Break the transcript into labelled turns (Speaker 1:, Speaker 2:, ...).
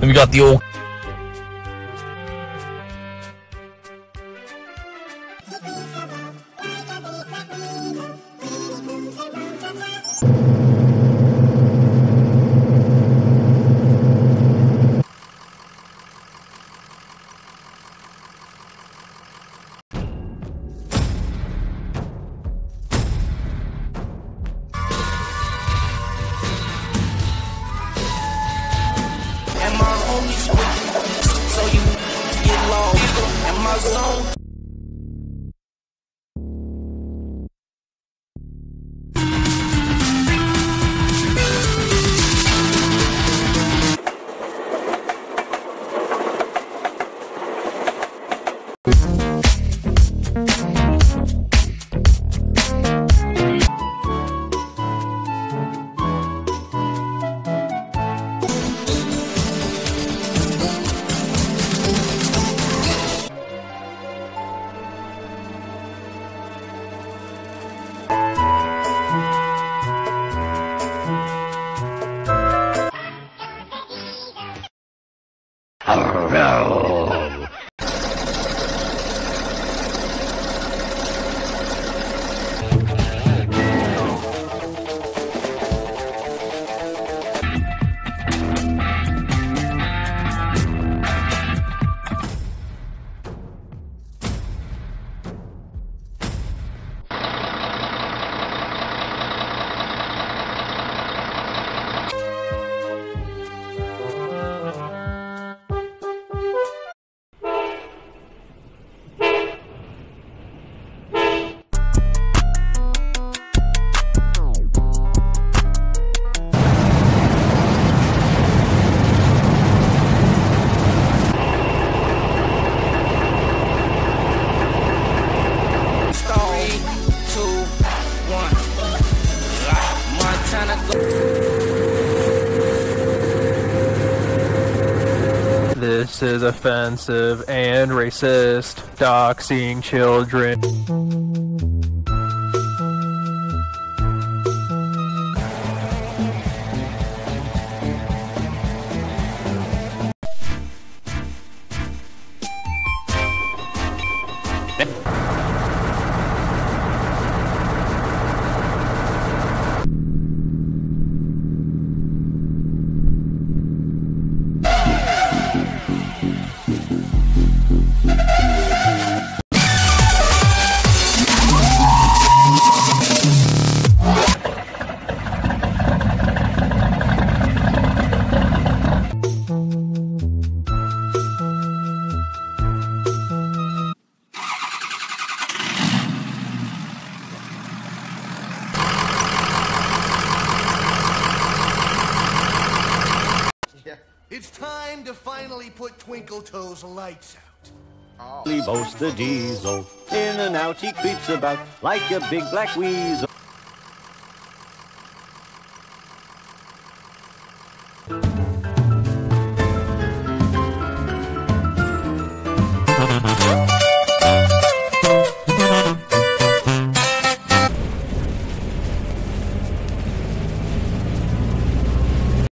Speaker 1: Then we got the old
Speaker 2: my zone. Stall.
Speaker 3: This is offensive and racist. Doxing children.
Speaker 4: It's time to finally put Twinkle Toes lights out.
Speaker 5: boasts the diesel. In and out he creeps about like a big black weasel.